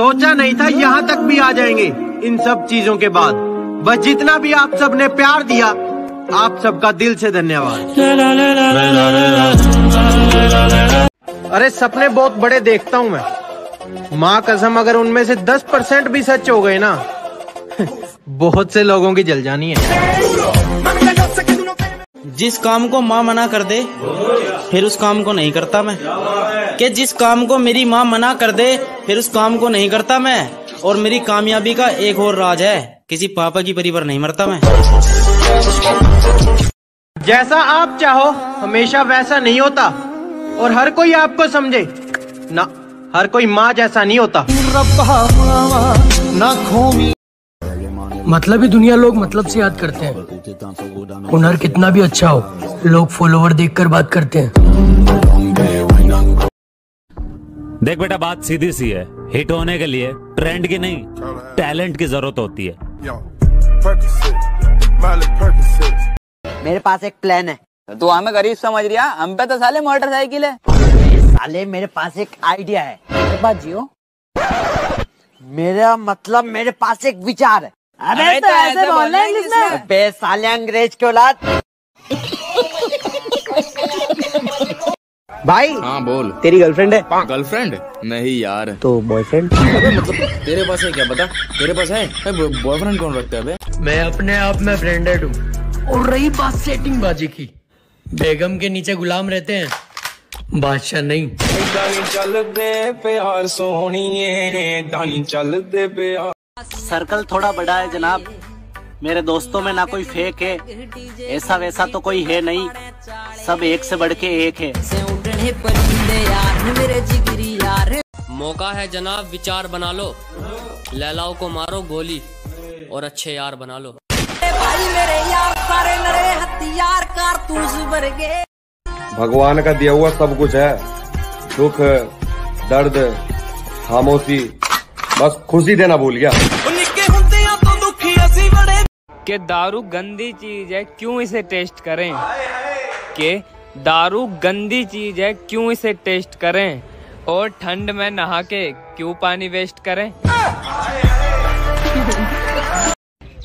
सोचा नहीं था यहाँ तक भी आ जाएँगे इन सब चीज़ों के बाद। बस जितना भी आप सबने प्यार दिया, आप सबका दिल से धन्यवाद। अरे सपने बहुत बड़े देखता हूँ मैं। माँ कसम, अगर उनमें से 10 परसेंट भी सच हो गए ना, बहुत से लोगों की जल जानी है। जिस काम को माँ मना कर दे, फिर उस काम को नहीं करता मैं। कि जिस काम को मेरी माँ मना कर दे फिर उस काम को नहीं करता मैं और मेरी कामयाबी का एक और राज है। किसी पापा की परिवार नहीं मरता मैं। जैसा आप चाहो हमेशा वैसा नहीं होता और हर कोई आपको समझे। ना हर कोई माँ जैसा नहीं होता। मतलब ही दुनिया लोग मतलब से याद करते हैं। हुनर कितना भी अच्छा हो लोग फॉलोवर देखकर बात करते हैं। देख बेटा बात सीधी सी है। हिट होने के लिए ट्रेंड की नहीं टैलेंट की ज़रूरत होती है। मेरे पास एक प्लान है। तू हमें गरीब समझ रहा हम पे तो साले मोटरसाइकिल है। साले मेरे पास एक आइडिया है। मेरे पास जियो। मेरा मतलब मेरे पास एक विचार है। अरे तो ऐसे बोलना इंग्लिश में। बे साले अंग्रेज़ के औलाद। भाई हाँ बोल। तेरी गर्लफ्रेंड है? गर्लफ्रेंड नहीं यार। तो बॉयफ्रेंड मतलब तेरे पास है क्या बता? तेरे पास है? बॉयफ्रेंड कौन रखता है बे? मैं अपने आप में ब्रांडेड हूँ। और रही बात सेटिंग बाजी की। बेगम के नीचे गुलाम रहते हैं। बादशाह नहीं। सर्कल थोड़ा बड़ा है जनाब। मेरे दोस्तों में ना कोई फेक है। ऐसा वैसा तो कोई है नहीं। सब एक से बढ़ के एक है। मौका है जनाब विचार बना लो। लैलाओ को मारो गोली और अच्छे यार बना लो। भाई मेरे यार सारे नरे हथियार कारतूस भर गए। भगवान का दिया हुआ सब कुछ है। दुख दर्द खामोशी बस खुशी देना भूल गया। कि दारू गंदी चीज़ है क्यों इसे टेस्ट करें? कि दारू गंदी चीज़ है क्यों इसे टेस्ट करें? और ठंड में नहा के क्यों पानी वेस्ट करें?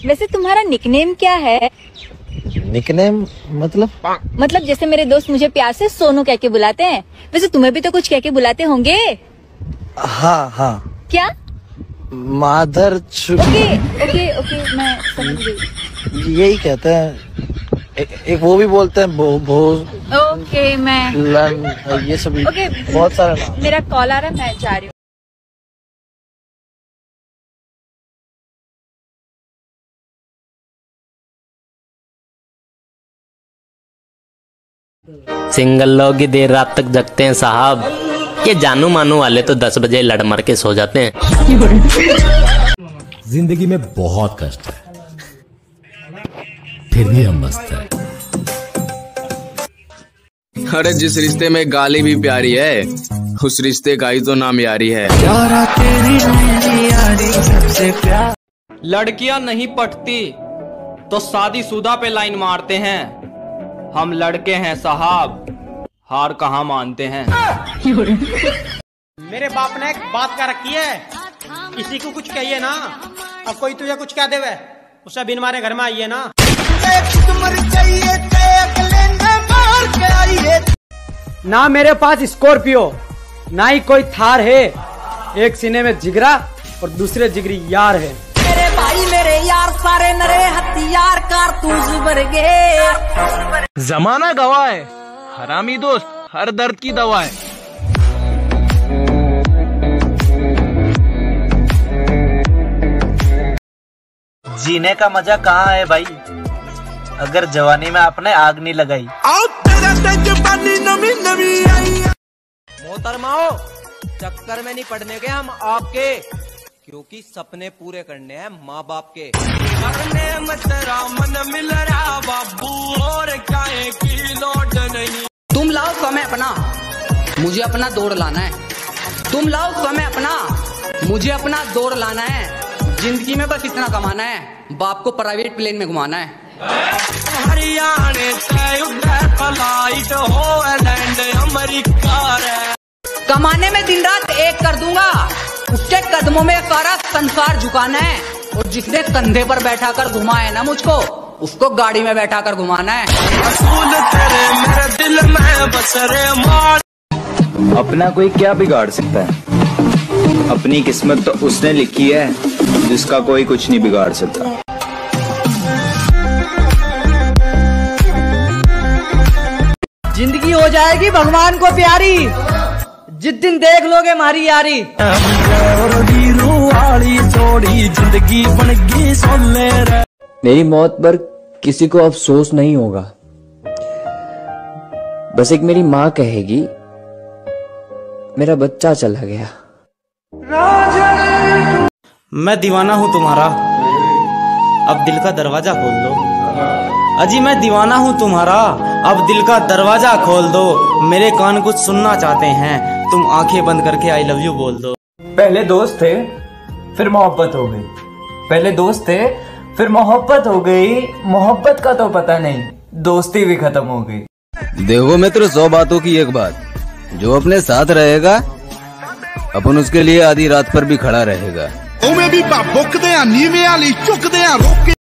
वैसे तुम्हारा निकनेम क्या है? निकनेम मतलब? मतलब जैसे मेरे दोस्त मुझे प्यार से सोनू कह के बुलाते हैं। वैसे तुम्हें भी तो कुछ कह के बुलाते होंगे? हाँ हाँ। क्या? माधर ओके ओके ओके मैं समझ गई। यही कहते हैं। एक वो भी बोलते हैं भो, भो ओके मैं। लन ये सब ओके बहुत सारे नाम। मेरा कॉल आ रहा है मैं जा रही हूँ। सिंगल लोग ही देर रात तक जगते हैं साहब। ये जानू मानू वाले तो दस बजे लड़ मर के सो जाते हैं। ज़िंदगी में बहुत कष्ट है। फिर भी हम मस्त है। अरे जिस रिश्ते में गाली भी प्यारी है उस रिश्ते का ही तो नाम यारी है। लड़कियाँ नहीं पटती तो शादी शादीशुदा पे लाइन मारते हैं। हम लड़के हैं साहब। हार कहाँ मानते हैं? मेरे बाप ने एक बात कर रखी है। किसी को कुछ कहिए ना अब कोई तुझे कुछ कह देवे उसे बिन मारे घर में आइए ना। ना मेरे पास स्कॉर्पियो ना ही कोई थार है। एक सीने में जिगरा और दूसरे जिगरी यार है। मेरे भाई मेरे यार सारे नरे हथियार कारतूस भर गए। जमाना गवाह है। हरामी दोस्त हर दर्द की दवा है। जीने का मज़ा कहाँ है भाई? अगर जवानी में आपने आग नहीं लगाई। मोहतरमाओ चक्कर में नहीं पड़ने के हम आपके क्योंकि सपने पूरे करने हैं माँ बाप के तुम लाओ समय अपना मुझे अपना दौड़ लाना है। तुम लाओ समय अपना मुझे अपना दौड़ लाना है। ज़िंदगी में बस इतना कमाना है बाप को प्राइवेट प्लेन में घुमाना है। कमाने में दिन रात एक कर दूँगा। उसके कदमों में सारा संसार झुकाना है। और जिसने कंधे पर बैठा कर घुमा है ना मुझको उसको गाड़ी में बैठा कर घुमाना है। तेरे मेरे दिल में बसरे मार। अपना कोई क्या बिगाड़ सकता है? अपनी किस्मत तो उसने लिखी है जिसका कोई कुछ नहीं बिगाड़ सकता। ज़िंदगी हो जाएगी भगवान को प्यारी। जिस दिन देख लोगे हमारी यारी। ज़िंदगी मेरी मौत पर किसी को अफसोस नहीं होगा। बस एक मेरी माँ कहेगी मेरा बच्चा चला गया। मैं दीवाना हूँ तुम्हारा। अब दिल का दरवाज़ा खोल दो। अजी मैं दीवाना हूँ तुम्हारा। अब दिल का दरवाज़ा खोल दो। मेरे कान कुछ सुनना चाहते हैं। तुम आँखें बंद करके आई लव यू बोल दो। पहले दोस्त थे फिर मोहब्बत हो गई। पहले दोस्त थे फिर मोहब्बत हो गई। मोहब्बत का तो पता नहीं दोस्ती भी खत्म हो गई। देखो मित्र सौ बातों की एक बात। जो अपने साथ रहेगा अपन उसके लिए आधी रात पर भी खड़ा रहेगा।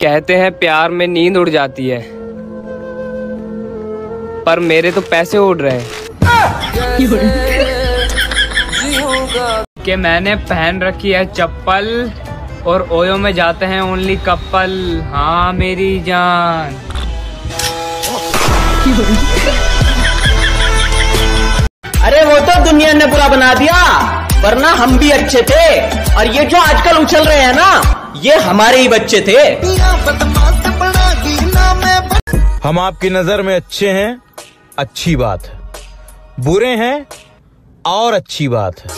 कहते हैं प्यार में नींद उड़ जाती है। पर मेरे तो पैसे उड़ रहे हैं। कि मैंने पहन रखी है चप्पल और ओयो में जाते हैं ओनली कपल। हाँ मेरी जान। अरे वो तो दुनिया ने पूरा बना दिया। वरना हम भी अच्छे थे। और ये जो आजकल उछल रहे हैं ना ये हमारे ही बच्चे थे। हम आपकी नज़र में अच्छे हैं अच्छी बात है। बुरे हैं और अच्छी बात है।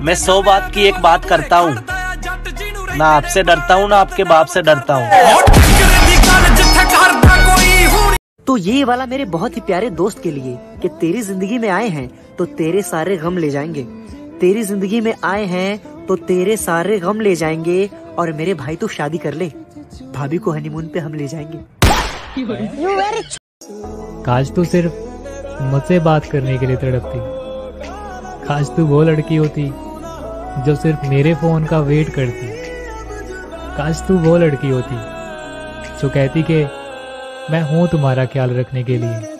मैं सौ बात की एक बात करता हूँ। ना आपसे डरता हूँ ना आपके बाप से डरता हूँ। तो ये वाला मेरे बहुत ही प्यारे दोस्त के लिए कि तेरी ज़िंदगी में आए हैं तो तेरे सारे गम ले जाएँगे। तेरी ज़िंदगी में आए हैं तो तेरे सारे गम ले जाएँगे और मेरे भाई तो शादी कर ले। भाभी को हनीमून पे हम ले जाएँगे। काज तू सिर्फ़ मुझसे बात करने के लिए तड़पती। काज तू वो लड़की होती जो सिर्फ़ मेरे फ़ोन का वेट करती। काश तू वो लड़की होती जो कहती कि मैं हूँ तुम्हारा ख्याल रखने के लिए।